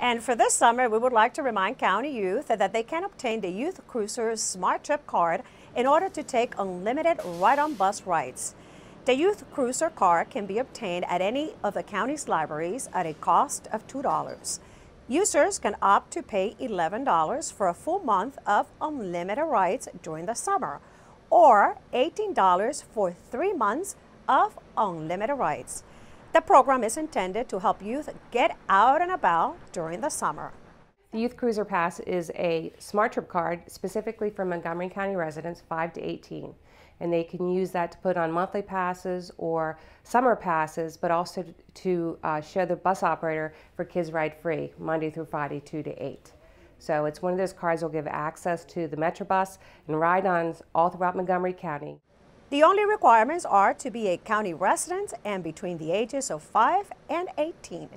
And for this summer, we would like to remind county youth that they can obtain the Youth Cruisers SmarTrip card in order to take unlimited ride-on bus rides. The Youth Cruiser card can be obtained at any of the county's libraries at a cost of $2. Users can opt to pay $11 for a full month of unlimited rides during the summer or $18 for three months of unlimited rides. The program is intended to help youth get out and about during the summer. The Youth Cruiser Pass is a SmarTrip card specifically for Montgomery County residents 5 to 18. And they can use that to put on monthly passes or summer passes, but also to uh, show the bus operator for Kids Ride Free, Monday through Friday, 2 to 8. So it's one of those cards that will give access to the Metrobus and ride-ons all throughout Montgomery County. The only requirements are to be a county resident and between the ages of 5 and 18.